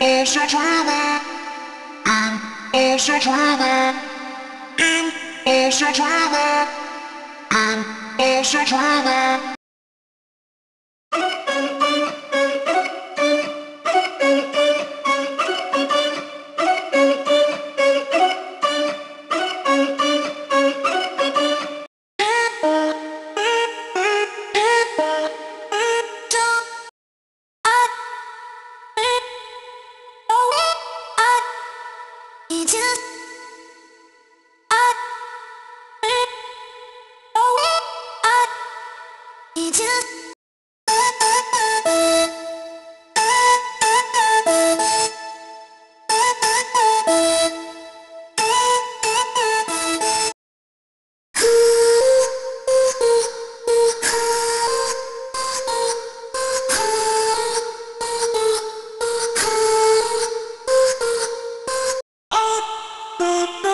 is a driver. I'm is a driver. I'm is a. I'm is a. Oh,